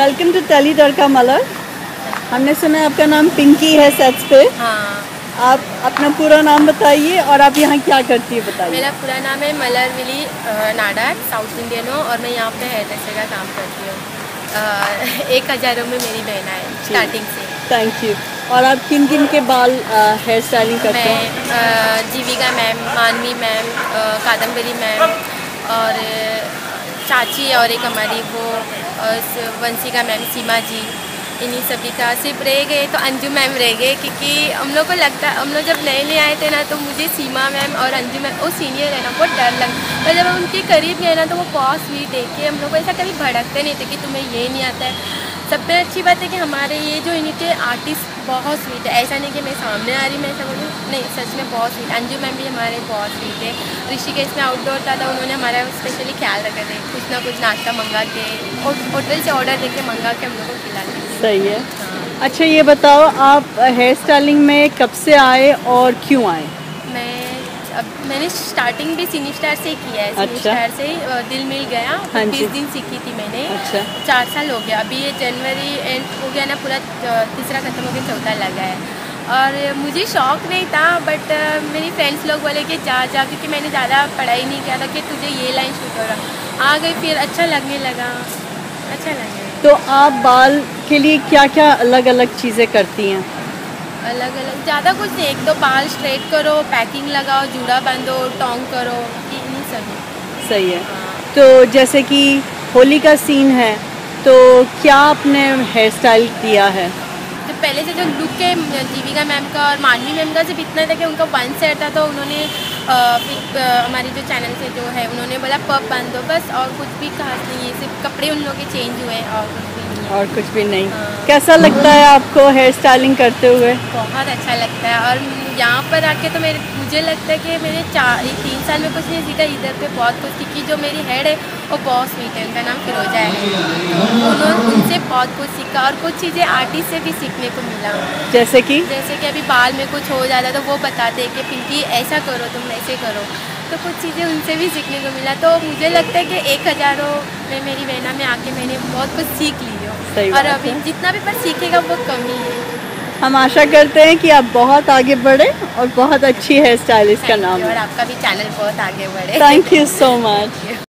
Welcome to tele Tadka Malar हमने सुना आपका नाम पिंकी है सेट्स पे। हाँ। आप अपना पूरा नाम बताइए और आप यहाँ क्या करती है बताइए। मेरा पूरा नाम है मलर विली नाडा साउथ इंडियन हो और मैं यहाँ पे हेयर का काम करती हूँ। एक हज़ारों में मेरी बहना है स्टार्टिंग से। थैंक यू और आप किन किन के बाल हेयर स्टाइलिंग करते हैं? Jeevika ma'am Manvi ma'am Kadambari ma'am और चाची और एक हमारी वो वंशी का वंशिका मैम, सीमा जी, इन्हीं सभी का सिर्फ़ रह गए तो अंजू मैम रह गए, क्योंकि हम लोग को लगता, हम लोग जब नए नए आए थे ना तो मुझे सीमा मैम और अंजू मैम, वो सीनियर है ना, बहुत डर लग, पर जब हम उनके करीब गए ना तो वो स्वीट है कि हम लोग को ऐसा कभी भड़कते नहीं थे कि तुम्हें ये नहीं आता है। सब में अच्छी बात है कि हमारे ये जो इनके आर्टिस्ट बहुत स्वीट है। ऐसा नहीं कि मैं सामने आ रही मैं ऐसा बोलूँ नहीं सच में बहुत स्वीट अंजू मैम भी हमारे बहुत स्वीट है। ऋषिकेश में आउटडोर था तो उन्होंने हमारा स्पेशली ख्याल रखा थे कुछ ना कुछ नाश्ता मंगा के और होटल से ऑर्डर दे के मंगा के हम लोग को खिलाते थे सही है। हाँ। अच्छा ये बताओ आप हेयर स्टाइलिंग में कब से आए और क्यों आए? अब मैंने स्टार्टिंग भी सिनी स्टार से ही किया है सिनी अच्छा। स्टार से ही दिल मिल गया हाँ बीस दिन सीखी थी मैंने। अच्छा। चार साल हो गया। अभी ये जनवरी एंड हो गया ना पूरा तीसरा खत्म हो गया चौथा लगा है। और मुझे शौक नहीं था बट मेरी फ्रेंड्स लोग बोले कि जा जा क्योंकि मैंने ज़्यादा पढ़ाई नहीं किया था कि तुझे ये लाइन शूट हो रहा। आ गई फिर अच्छा लगने लगा। अच्छा लगा। तो आप बाल के लिए क्या क्या अलग अलग चीज़ें करती हैं? अलग अलग ज़्यादा कुछ नहीं एक दो बाल स्ट्रेट करो पैकिंग लगाओ जूड़ा बांधो टोंग करो इन्हीं सभी। सही है। हाँ। तो जैसे कि होली का सीन है तो क्या आपने हेयर स्टाइल किया है? तो पहले से जो लुक है जीविका मैम का और मानवी मैम का सिर्फ़ इतना था कि उनका वन सेट था तो उन्होंने फिर हमारी जो चैनल से जो है उन्होंने बोला पब बाँध दो बस और कुछ भी खास नहीं है सिर्फ़ कपड़े उन लोग के चेंज हुए और कुछ भी नहीं और कुछ भी नहीं। हाँ। कैसा लगता है आपको हेयर स्टाइलिंग करते हुए? बहुत अच्छा लगता है और यहाँ पर आके तो मेरे मुझे लगता है कि मैंने चार तीन साल में कुछ नहीं सीखा इधर पे बहुत कुछ सीखी जो मेरी हेड है वो बहुत स्वीट है उनका नाम फिरोजा है। तो उन्होंने उनसे बहुत कुछ सीखा और कुछ चीज़ें आर्टिस्ट से भी सीखने को मिला। जैसे कि? जैसे कि अभी बाल में कुछ हो जाता तो वो बताते हैं कि पिंकी ऐसा करो तुम ऐसे करो। तो कुछ चीज़ें उनसे भी सीखने को मिला। तो मुझे लगता है कि एक हज़ारों में मेरी बहना में आके मैंने बहुत कुछ सीख ली हो। और अभी जितना भी पर सीखेगा वो कम ही। है हम आशा करते हैं कि आप बहुत आगे बढ़े और बहुत अच्छी हेयर स्टाइलिस्ट का नाम और आपका भी चैनल बहुत आगे बढ़े। Thank you so much